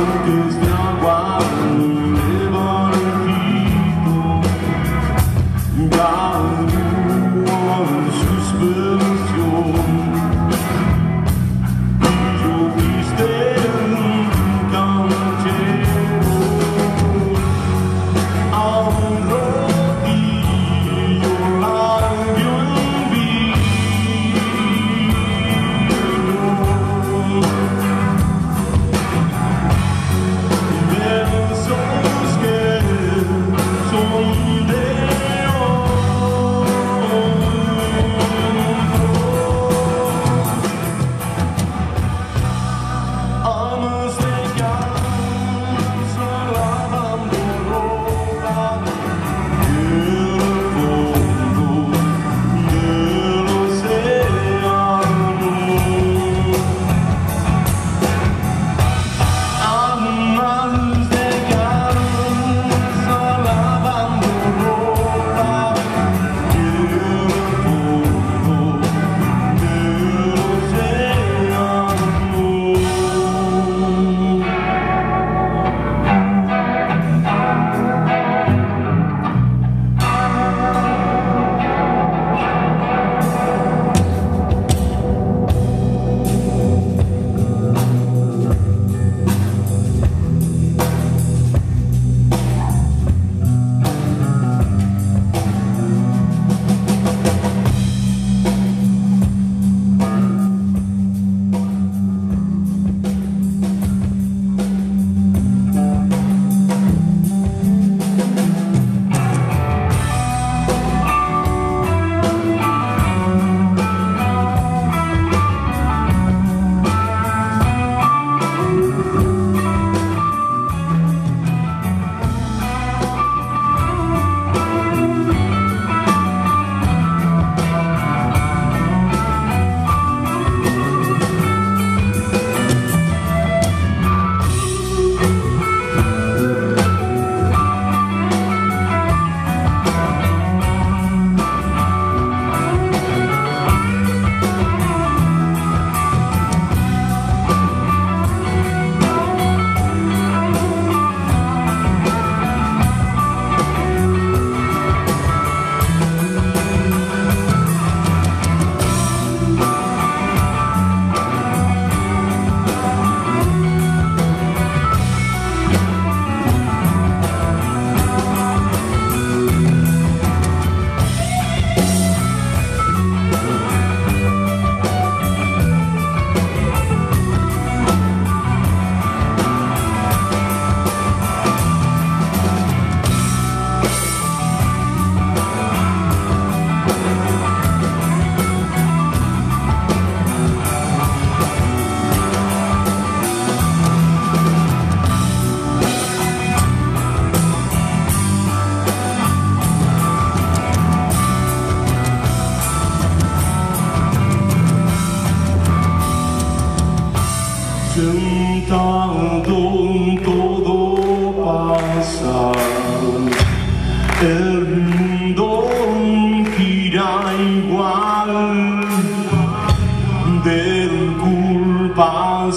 wonders sentado todo pasa el mundo gira igual de culpas